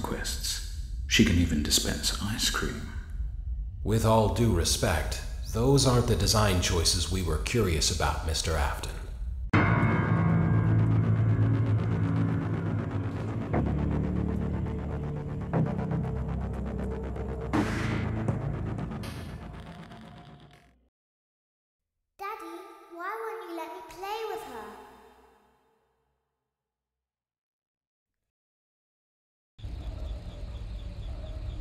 requests. She can even dispense ice cream. With all due respect, those aren't the design choices we were curious about, Mr. Afton.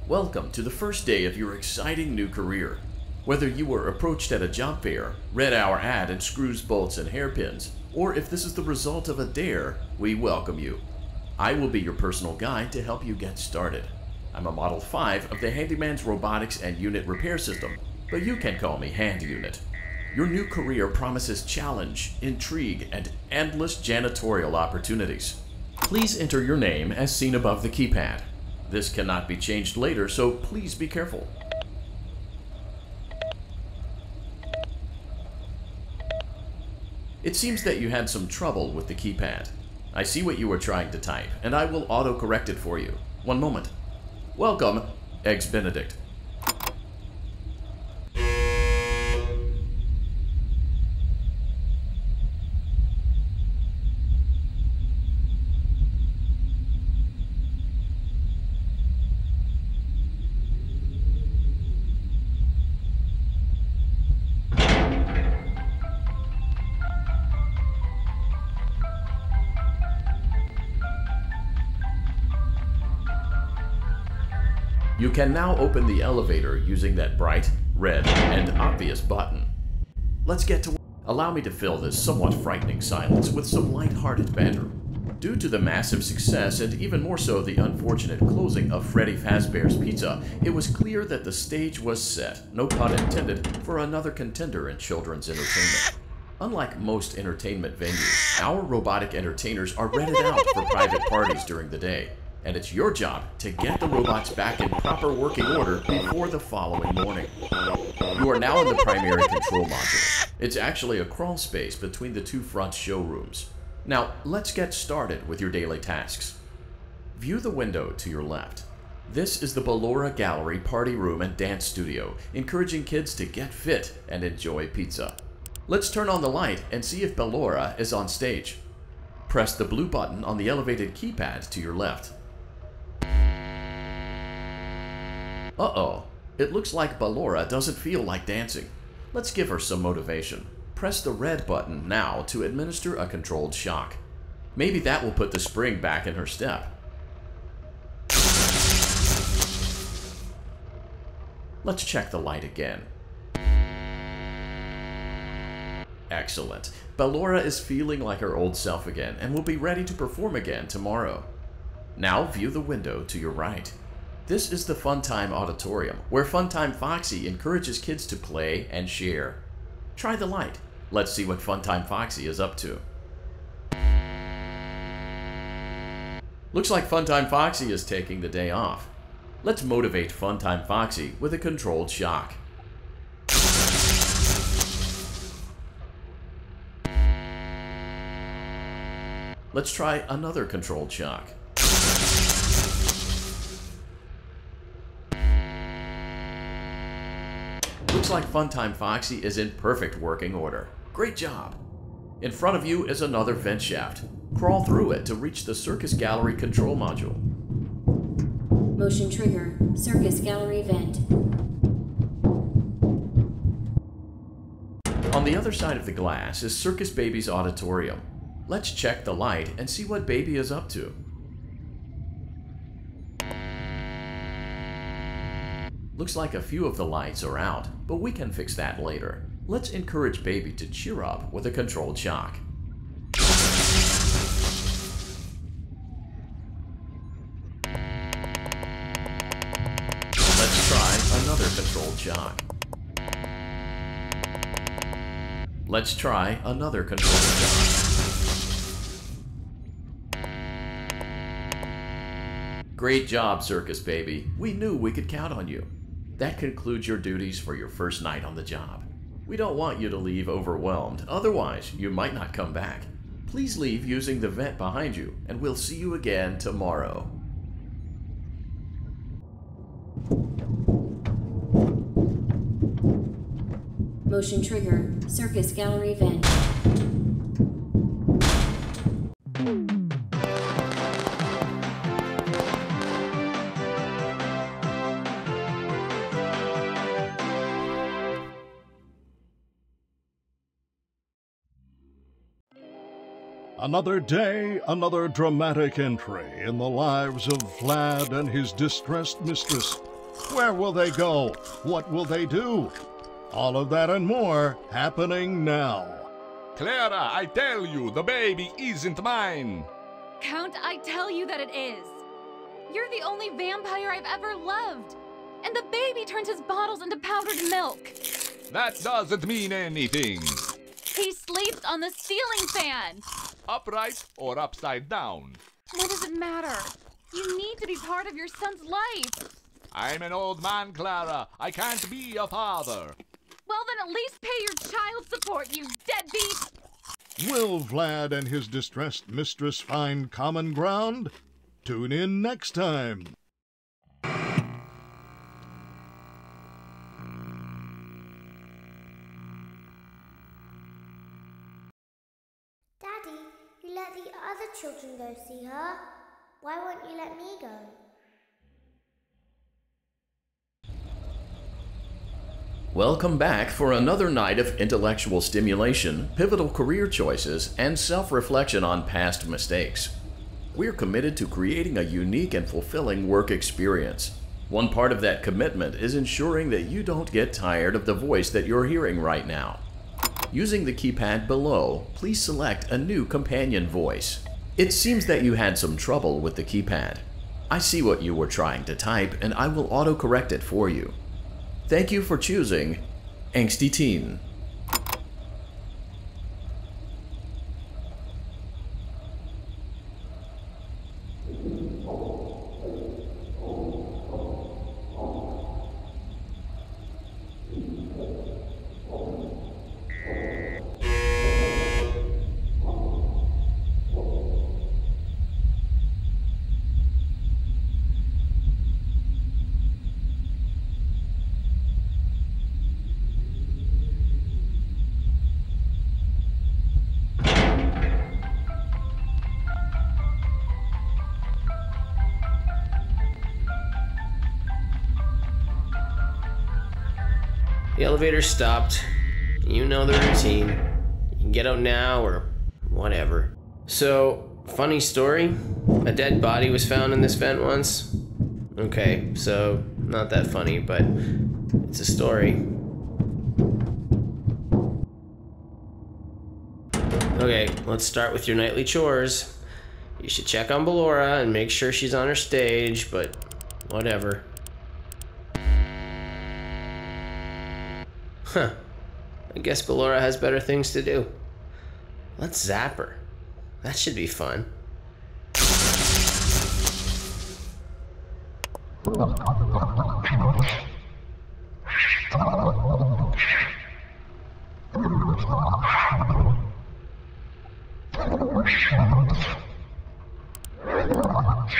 Welcome to the first day of your exciting new career. Whether you were approached at a job fair, read our ad and screws, bolts, and hairpins, or if this is the result of a dare, we welcome you. I will be your personal guide to help you get started. I'm a Model 5 of the Handyman's Robotics and Unit Repair System, but you can call me Hand Unit. Your new career promises challenge, intrigue, and endless janitorial opportunities. Please enter your name as seen above the keypad. This cannot be changed later, so please be careful. It seems that you had some trouble with the keypad. I see what you were trying to type, and I will auto-correct it for you. One moment. Welcome, Eggs Benedict. Can now open the elevator using that bright, red, and obvious button. Let's get to Allow me to fill this somewhat frightening silence with some light-hearted banter. Due to the massive success, and even more so the unfortunate closing of Freddy Fazbear's Pizza, it was clear that the stage was set, no pun intended, for another contender in children's entertainment. Unlike most entertainment venues, our robotic entertainers are rented out for private parties during the day, and it's your job to get the robots back in proper working order before the following morning. You are now in the primary control module. It's actually a crawl space between the two front showrooms. Now, let's get started with your daily tasks. View the window to your left. This is the Ballora Gallery Party Room and Dance Studio, encouraging kids to get fit and enjoy pizza. Let's turn on the light and see if Ballora is on stage. Press the blue button on the elevated keypad to your left. Uh-oh, it looks like Ballora doesn't feel like dancing. Let's give her some motivation. Press the red button now to administer a controlled shock. Maybe that will put the spring back in her step. Let's check the light again. Excellent. Ballora is feeling like her old self again and will be ready to perform again tomorrow. Now view the window to your right. This is the Funtime Auditorium, where Funtime Foxy encourages kids to play and share. Try the light. Let's see what Funtime Foxy is up to. Looks like Funtime Foxy is taking the day off. Let's motivate Funtime Foxy with a controlled shock. Let's try another controlled shock. Looks like Funtime Foxy is in perfect working order. Great job! In front of you is another vent shaft. Crawl through it to reach the Circus Gallery control module. Motion trigger. Circus gallery vent. On the other side of the glass is Circus Baby's auditorium. Let's check the light and see what Baby is up to. Looks like a few of the lights are out, but we can fix that later. Let's encourage Baby to cheer up with a controlled shock. Let's try another controlled shock. Let's try another controlled shock. Great job, Circus Baby. We knew we could count on you. That concludes your duties for your first night on the job. We don't want you to leave overwhelmed, otherwise you might not come back. Please leave using the vent behind you, and we'll see you again tomorrow. Motion trigger, circus gallery vent. Another day, another dramatic entry in the lives of Vlad and his distressed mistress. Where will they go? What will they do? All of that and more happening now. Clara, I tell you, the baby isn't mine. Count, I tell you that it is. You're the only vampire I've ever loved. And the baby turns his bottles into powdered milk. That doesn't mean anything. He sleeps on the ceiling fan. Upright or upside down. What does it matter? You need to be part of your son's life. I'm an old man, Clara. I can't be a father. Well, then at least pay your child support, you deadbeat! Will Vlad and his distressed mistress find common ground? Tune in next time. Daddy, you let the other children go see her. Why won't you let me go? Welcome back for another night of intellectual stimulation, pivotal career choices, and self reflection on past mistakes. We're committed to creating a unique and fulfilling work experience. One part of that commitment is ensuring that you don't get tired of the voice that you're hearing right now. Using the keypad below, please select a new companion voice. It seems that you had some trouble with the keypad. I see what you were trying to type and I will autocorrect it for you. Thank you for choosing Angsty Teen. Elevator stopped. You know the routine. You can get out now or whatever. So, funny story. A dead body was found in this vent once. Okay, so not that funny, but it's a story. Okay, let's start with your nightly chores. You should check on Ballora and make sure she's on her stage, but whatever. Huh. I guess Ballora has better things to do. Let's zap her. That should be fun.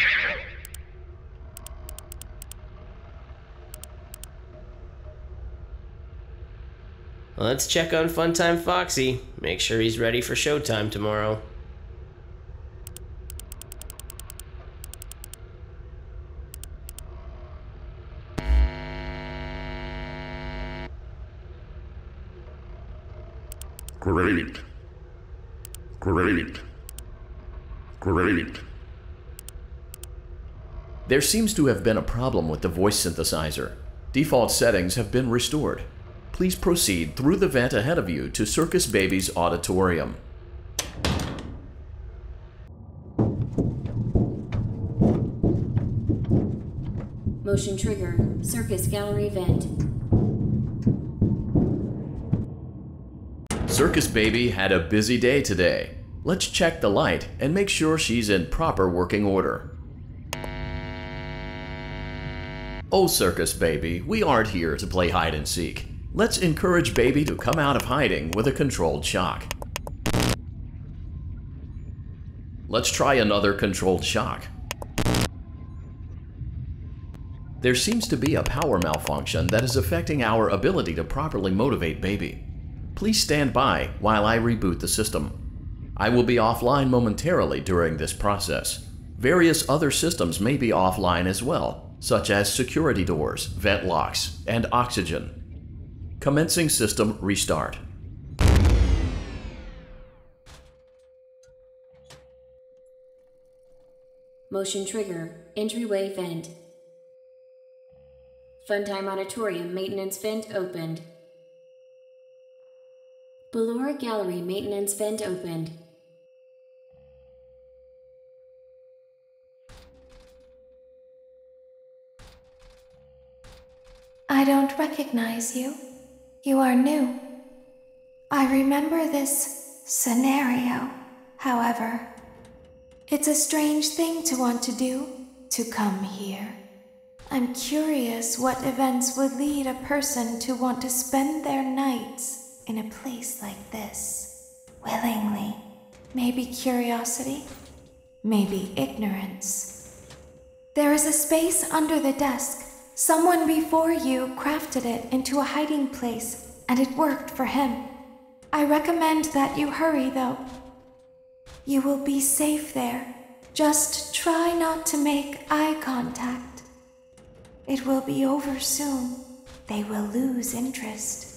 Let's check on Funtime Foxy. Make sure he's ready for showtime tomorrow. Great. Great. Great. There seems to have been a problem with the voice synthesizer. Default settings have been restored. Please proceed through the vent ahead of you to Circus Baby's auditorium. Motion trigger. Circus gallery vent. Circus Baby had a busy day today. Let's check the light and make sure she's in proper working order. Oh, Circus Baby, we aren't here to play hide and seek. Let's encourage Baby to come out of hiding with a controlled shock. Let's try another controlled shock. There seems to be a power malfunction that is affecting our ability to properly motivate baby. Please stand by while I reboot the system. I will be offline momentarily during this process. Various other systems may be offline as well, such as security doors, vent locks, and oxygen. Commencing system restart. Motion trigger, entryway vent. Funtime Auditorium maintenance vent opened. Ballora Gallery maintenance vent opened. I don't recognize you. You are new. I remember this scenario, however. It's a strange thing to want to do, to come here. I'm curious what events would lead a person to want to spend their nights in a place like this. Willingly. Maybe curiosity, maybe ignorance. There is a space under the desk. Someone before you crafted it into a hiding place, and it worked for him. I recommend that you hurry, though. You will be safe there. Just try not to make eye contact. It will be over soon. They will lose interest.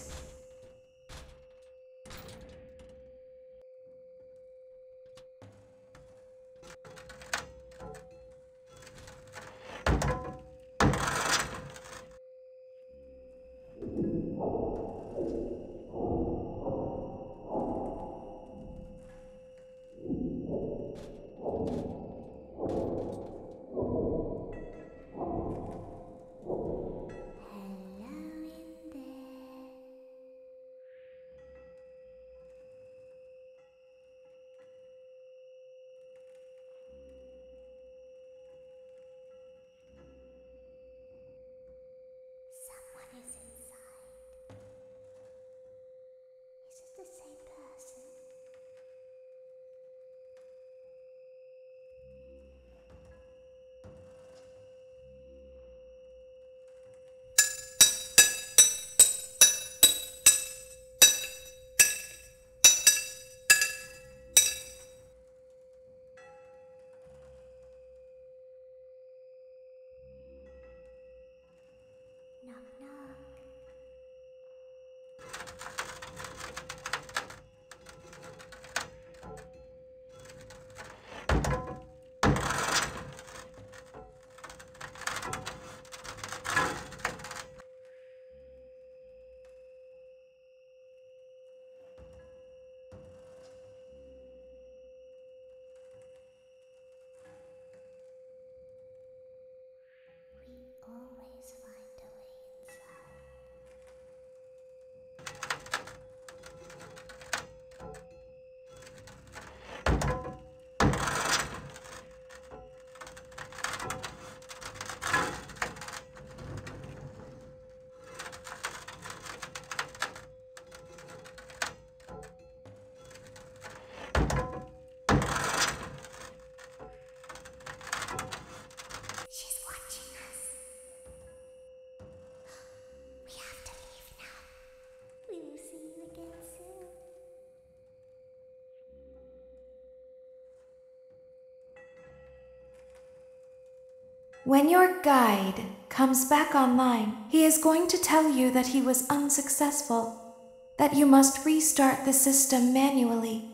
When your guide comes back online, he is going to tell you that he was unsuccessful, that you must restart the system manually.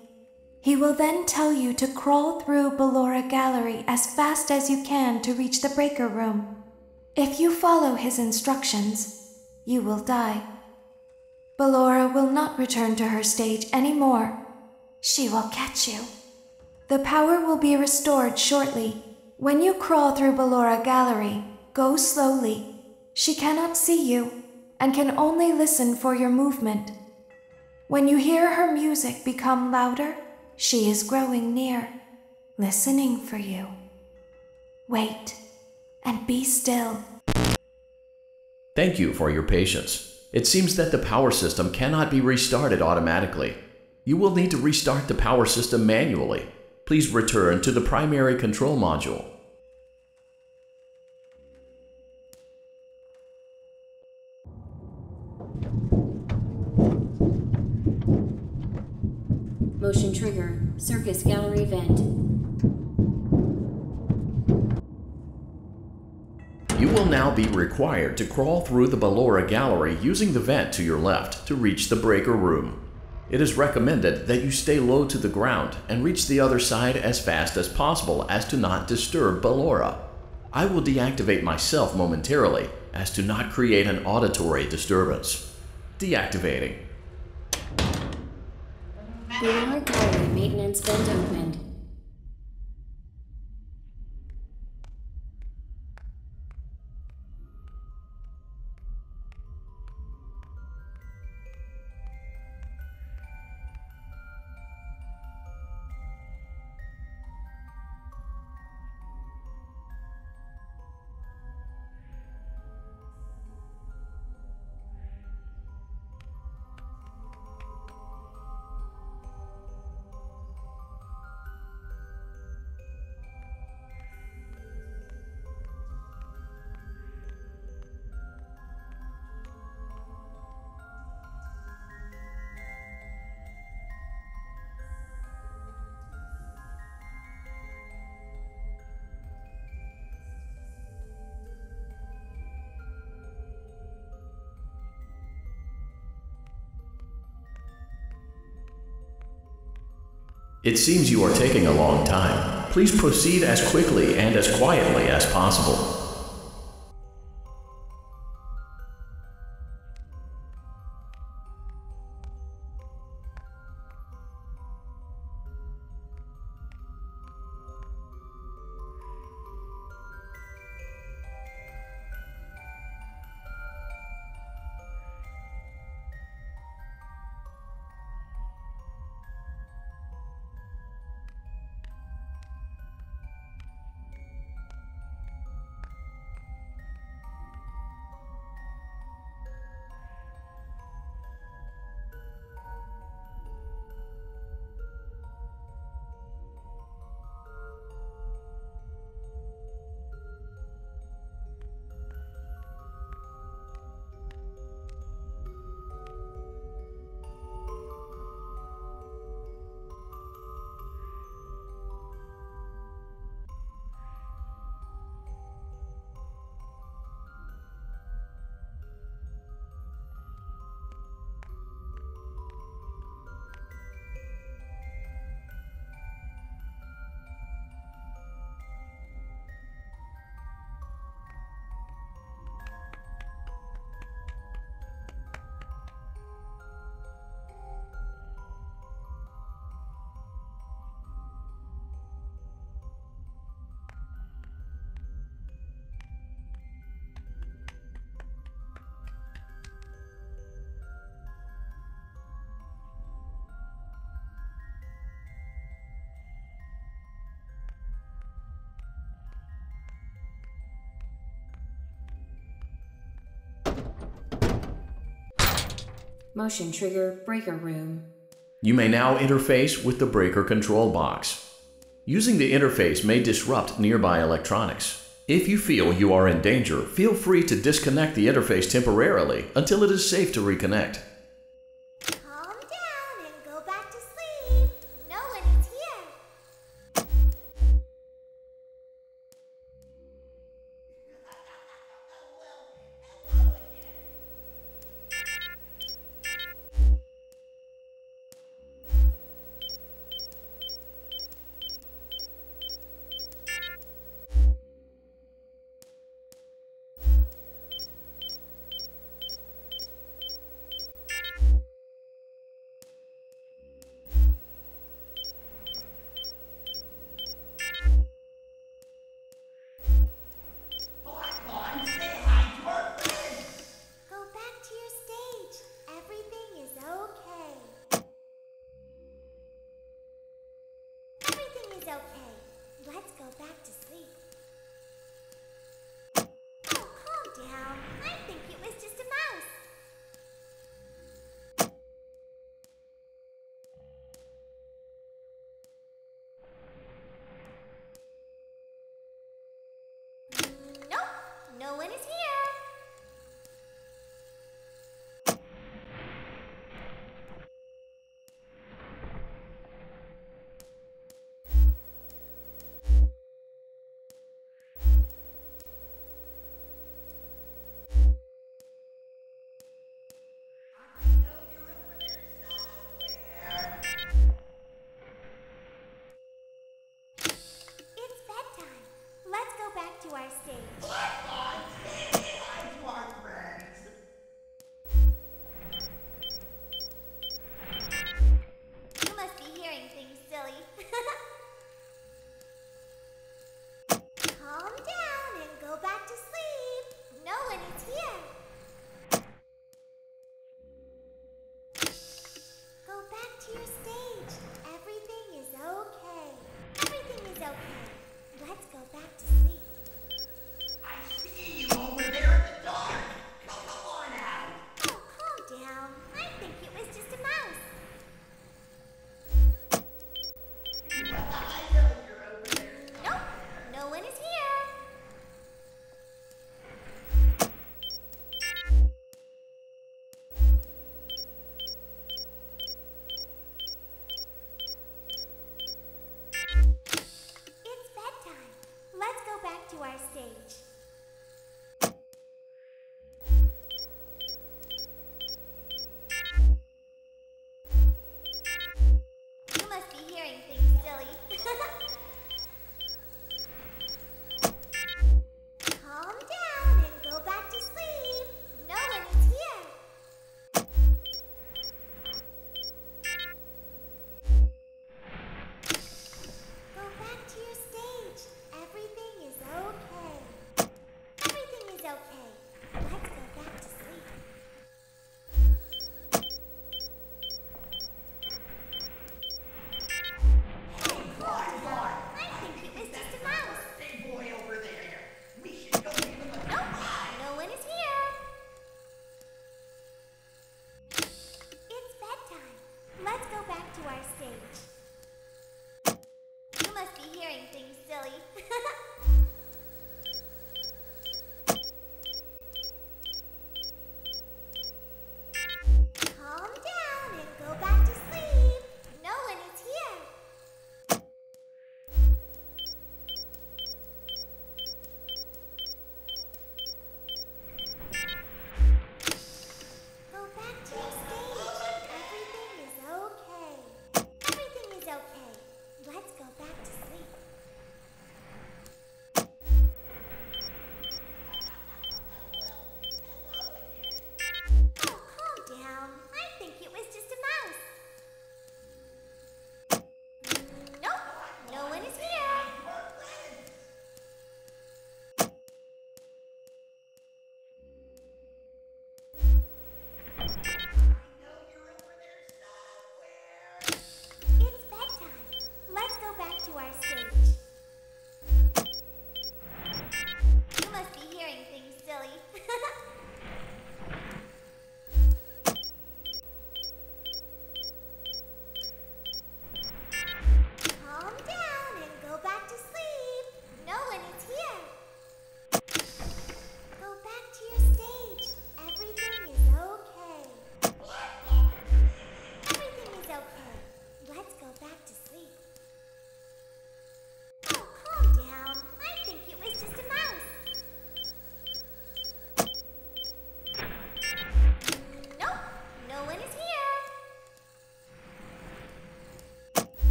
He will then tell you to crawl through Ballora Gallery as fast as you can to reach the breaker room. If you follow his instructions, you will die. Ballora will not return to her stage anymore. She will catch you. The power will be restored shortly. When you crawl through Ballora Gallery, go slowly. She cannot see you and can only listen for your movement. When you hear her music become louder, she is growing near, listening for you. Wait and be still. Thank you for your patience. It seems that the power system cannot be restarted automatically. You will need to restart the power system manually please return to the primary control module. Motion trigger, circus gallery vent. You will now be required to crawl through the Ballora gallery using the vent to your left to reach the breaker room. It is recommended that you stay low to the ground and reach the other side as fast as possible as to not disturb Ballora. I will deactivate myself momentarily as to not create an auditory disturbance. Deactivating. Gallery maintenance vent opened. It seems you are taking a long time. Please proceed as quickly and as quietly as possible. Motion trigger, breaker room. You may now interface with the breaker control box. Using the interface may disrupt nearby electronics. If you feel you are in danger, feel free to disconnect the interface temporarily until it is safe to reconnect.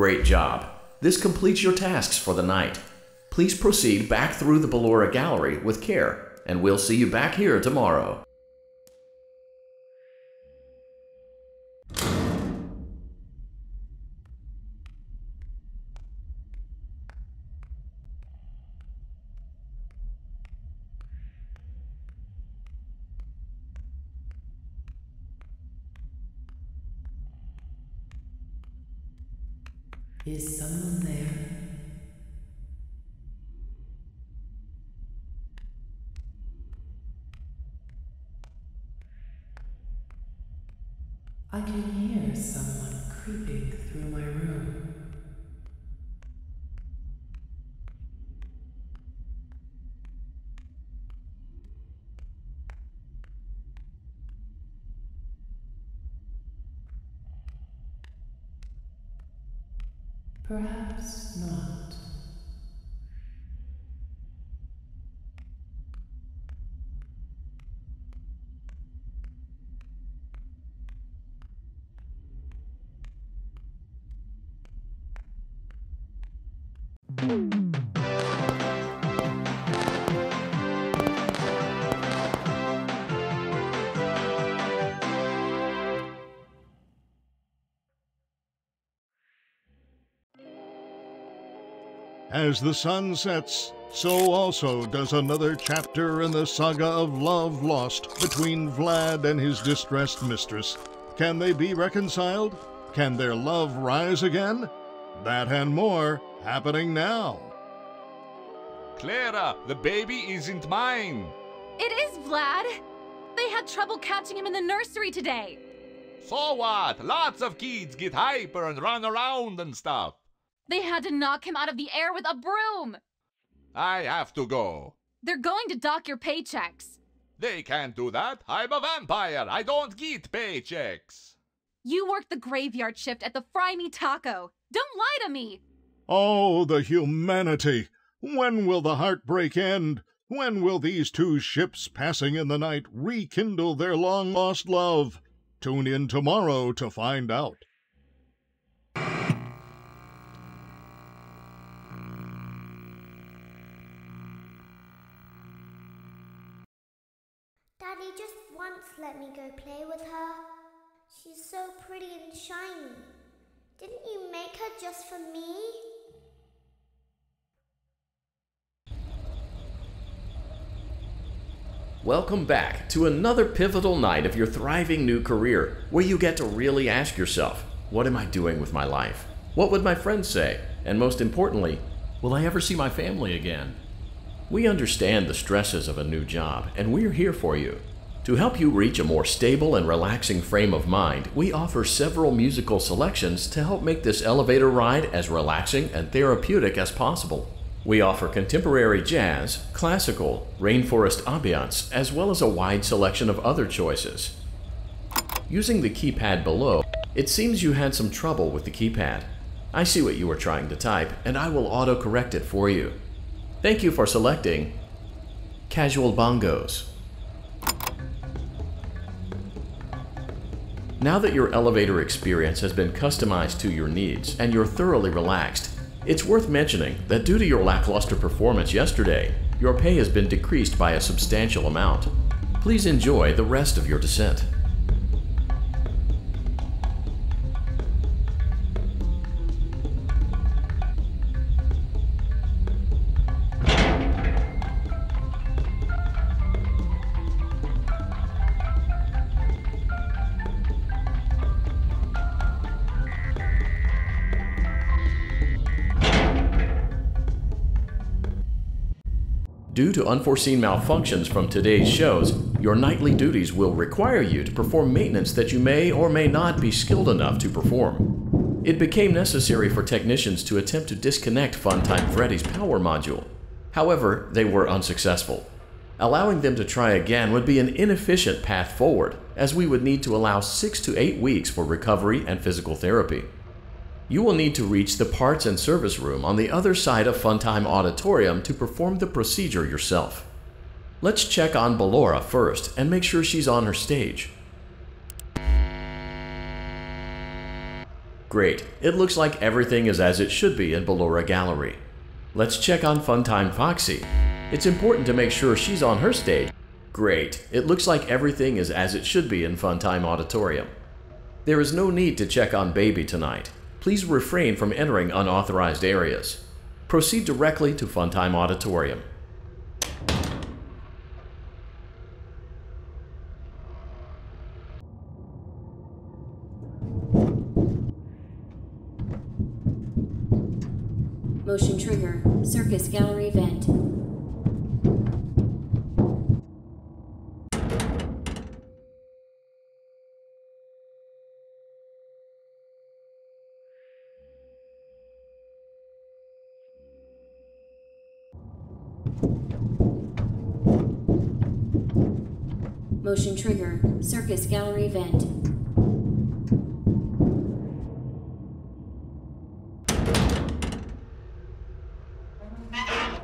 Great job. This completes your tasks for the night. Please proceed back through the Ballora Gallery with care, and we'll see you back here tomorrow. is someone there? Perhaps not. As the sun sets, so also does another chapter in the saga of love lost between Vlad and his distressed mistress. Can they be reconciled? Can their love rise again? That and more happening now. Clara, the baby isn't mine. It is Vlad. They had trouble catching him in the nursery today. So what? Lots of kids get hyper and run around and stuff. They had to knock him out of the air with a broom. I have to go. They're going to dock your paychecks. They can't do that. I'm a vampire. I don't get paychecks. You work the graveyard shift at the Fry Me Taco. Don't lie to me. Oh, the humanity! When will the heartbreak end? When will these two ships passing in the night rekindle their long lost love? Tune in tomorrow to find out. Daddy just once let me go play with her. She's so pretty and shiny. Didn't you make her just for me? Welcome back to another pivotal night of your thriving new career, where you get to really ask yourself, what am I doing with my life? What would my friends say? And most importantly, will I ever see my family again? We understand the stresses of a new job, and we're here for you. To help you reach a more stable and relaxing frame of mind, we offer several musical selections to help make this elevator ride as relaxing and therapeutic as possible. We offer contemporary jazz, classical, rainforest ambiance, as well as a wide selection of other choices. Using the keypad below, it seems you had some trouble with the keypad. I see what you were trying to type, and I will auto-correct it for you. Thank you for selecting Casual Bongos. Now that your elevator experience has been customized to your needs and you're thoroughly relaxed, it's worth mentioning that due to your lackluster performance yesterday, your pay has been decreased by a substantial amount. Please enjoy the rest of your descent. Due to unforeseen malfunctions from today's shows, your nightly duties will require you to perform maintenance that you may or may not be skilled enough to perform. It became necessary for technicians to attempt to disconnect Funtime Freddy's power module. However, they were unsuccessful. Allowing them to try again would be an inefficient path forward, as we would need to allow 6 to 8 weeks for recovery and physical therapy. You will need to reach the parts and service room on the other side of Funtime Auditorium to perform the procedure yourself. Let's check on Ballora first and make sure she's on her stage. Great, it looks like everything is as it should be in Ballora Gallery. Let's check on Funtime Foxy. It's important to make sure she's on her stage. Great, it looks like everything is as it should be in Funtime Auditorium. There is no need to check on Baby tonight. Please refrain from entering unauthorized areas. Proceed directly to Funtime Auditorium. Motion trigger. Circus gallery Motion trigger. Circus gallery vent.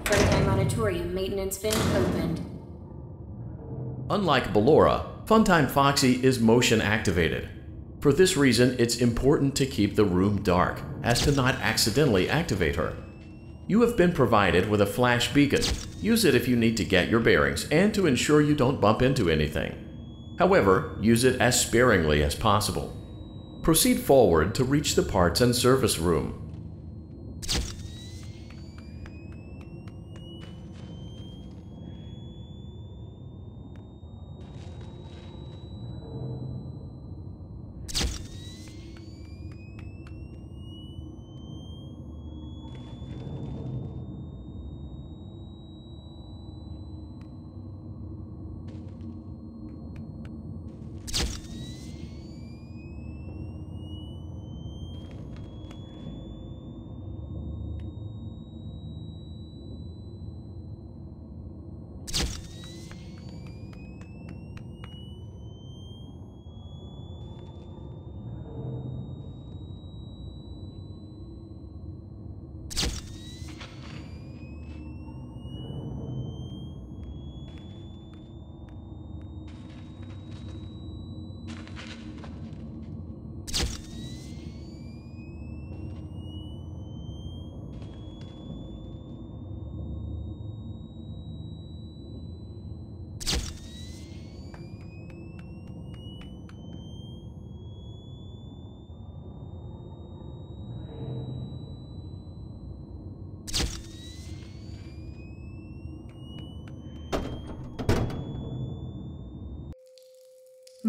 Funtime Auditorium maintenance vent opened. Unlike Ballora, Funtime Foxy is motion activated. For this reason, it's important to keep the room dark, as to not accidentally activate her. You have been provided with a flash beacon. Use it if you need to get your bearings and to ensure you don't bump into anything. However, use it as sparingly as possible. Proceed forward to reach the parts and service room.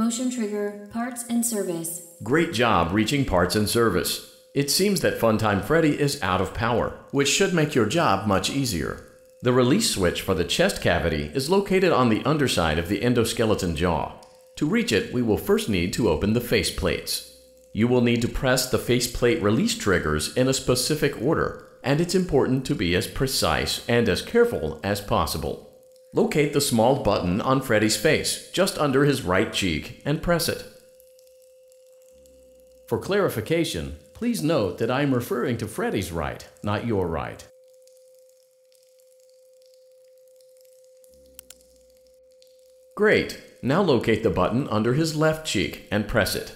Motion trigger. Parts and service. Great job reaching parts and service. It seems that Funtime Freddy is out of power, which should make your job much easier. The release switch for the chest cavity is located on the underside of the endoskeleton jaw. To reach it, we will first need to open the face plates. You will need to press the faceplate release triggers in a specific order, and it's important to be as precise and as careful as possible. Locate the small button on Freddy's face, just under his right cheek, and press it. For clarification, please note that I am referring to Freddy's right, not your right. Great! Now locate the button under his left cheek and press it.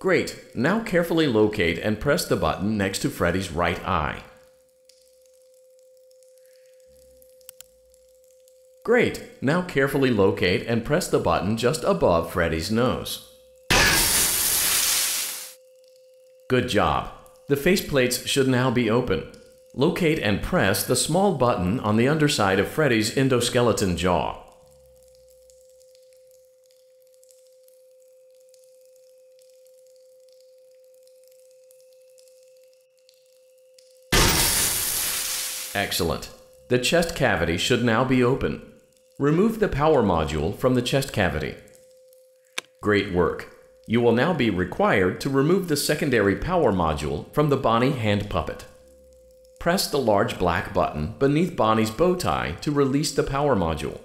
Great! Now carefully locate and press the button next to Freddy's right eye. Great! Now carefully locate and press the button just above Freddy's nose. Good job! The faceplates should now be open. Locate and press the small button on the underside of Freddy's endoskeleton jaw. Excellent. The chest cavity should now be open. Remove the power module from the chest cavity. Great work. You will now be required to remove the secondary power module from the Bonnie hand puppet. Press the large black button beneath Bonnie's bow tie to release the power module.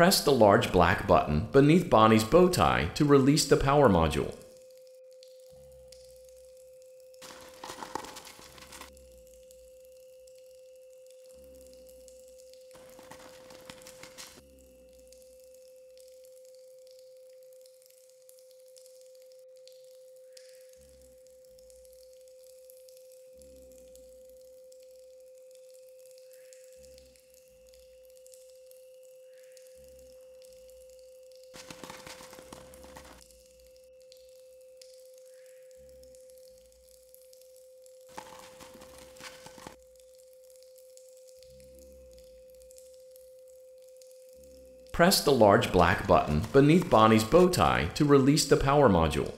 Press the large black button beneath Bonnie's bow tie to release the power module. Press the large black button beneath Bonnie's bow tie to release the power module.